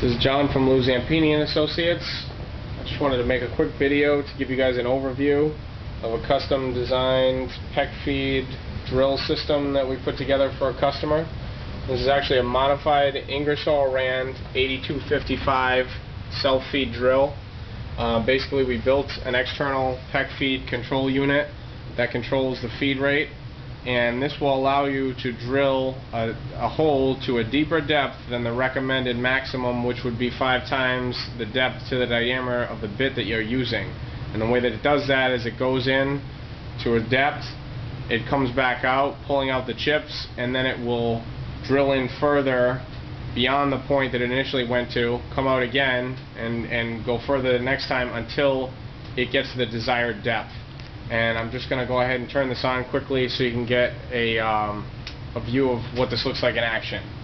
This is John from Lou Zampini and Associates. I just wanted to make a quick video to give you guys an overview of a custom designed peck feed drill system that we put together for a customer. This is actually a modified Ingersoll Rand 8255 self-feed drill. Uh, basically we built an external peck feed control unit that controls the feed rate and this will allow you to drill a, a, hole to a deeper depth than the recommended maximum which would be five times the depth to the diameter of the bit that you're using. And the way that it does that is it goes in to a depth it comes back out pulling out the chips and then it will drill in further beyond the point that it initially went to come out again and and go further the next time until it gets to the desired depth and I'm just going to go ahead and turn this on quickly so you can get a, um, a view of what this looks like in action.